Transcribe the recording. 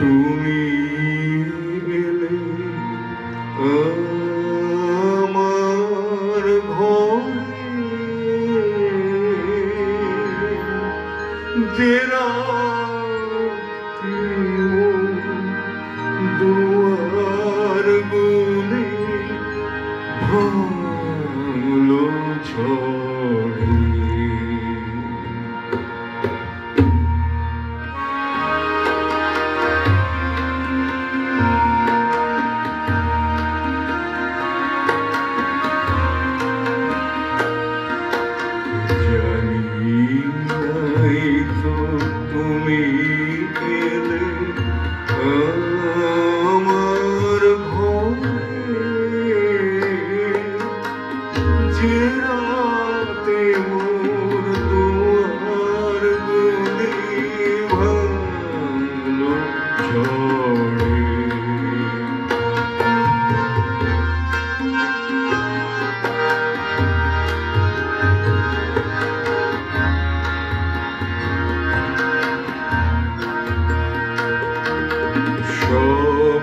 তুমি এলে আমার ঘরে যে দুয়ার গুনে ভাঙলো ছড়ে